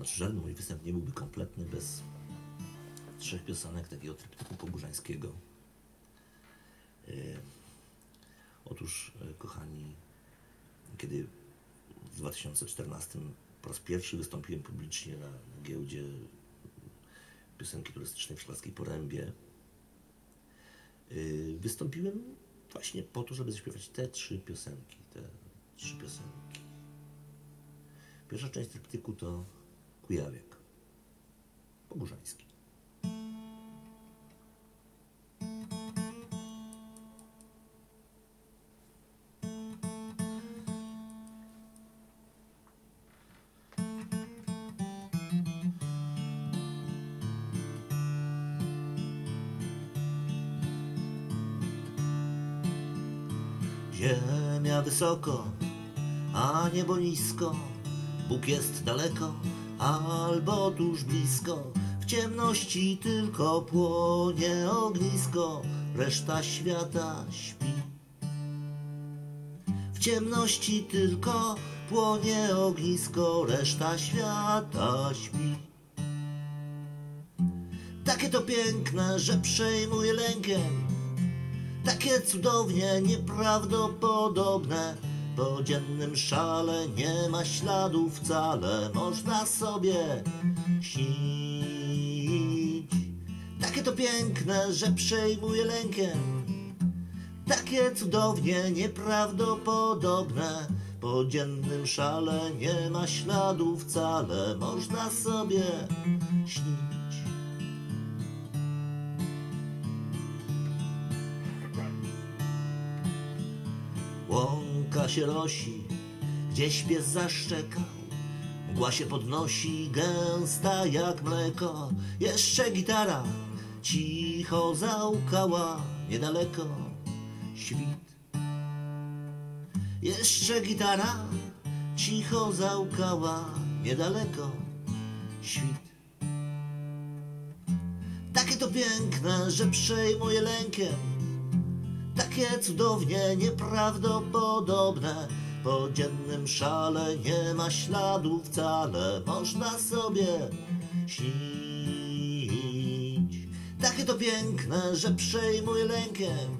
znaczy żaden mój występ nie byłby kompletny bez trzech piosenek takiego tryptyku pogórzańskiego. E, otóż, e, kochani, kiedy w 2014 po raz pierwszy wystąpiłem publicznie na giełdzie piosenki turystycznej w Szklarskiej Porębie, e, wystąpiłem właśnie po to, żeby zaśpiewać te trzy piosenki, te trzy piosenki. Pierwsza część tryptyku to Kujawiek, pogórzański. Ziemia wysoko, a niebo nisko, Bóg jest daleko, albo tuż blisko. W ciemności tylko płonie ognisko, reszta świata śpi. W ciemności tylko płonie ognisko, reszta świata śpi. Takie to piękne, że przejmuje lękiem takie cudownie nieprawdopodobne. Po dziennym szale nie ma śladu wcale, można sobie śnić. Takie to piękne, że przejmuje lękiem. Takie cudownie nieprawdopodobne. Po dziennym szale nie ma śladu wcale, można sobie śnić. Łąka się rosi, gdzieś pies zaszczekał. Mgła się podnosi, gęsta jak mleko. Jeszcze gitara cicho załkała niedaleko. Świt. Jeszcze gitara cicho załkała niedaleko. Świt. Takie to piękne, że przejmuje lękiem takie cudownie nieprawdopodobne. Po dziennym szale nie ma śladu wcale, można sobie śnić. Takie to piękne, że przejmuje lękiem.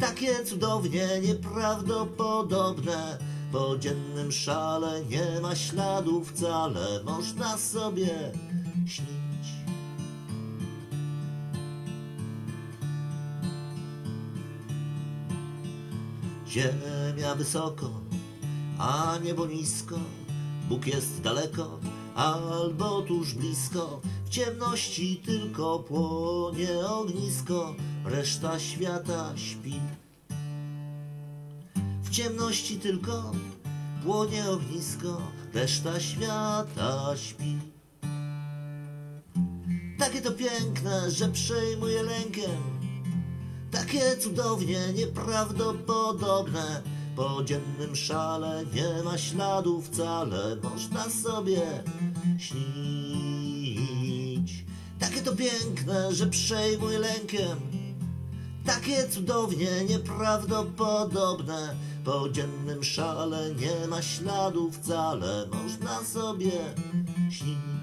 Takie cudownie nieprawdopodobne. Po dziennym szale nie ma śladu wcale, można sobie śnić. Ziemia wysoko, a niebo nisko, Bóg jest daleko, albo tuż blisko, w ciemności tylko płonie ognisko, reszta świata śpi. W ciemności tylko płonie ognisko, reszta świata śpi. Takie to piękne, że przejmuje lękiem, takie cudownie nieprawdopodobne. Po dziennym szale nie ma śladu wcale, można sobie śnić. Takie to piękne, że przejmuje lękiem. Takie cudownie nieprawdopodobne. Po dziennym szale nie ma śladu wcale, można sobie śnić.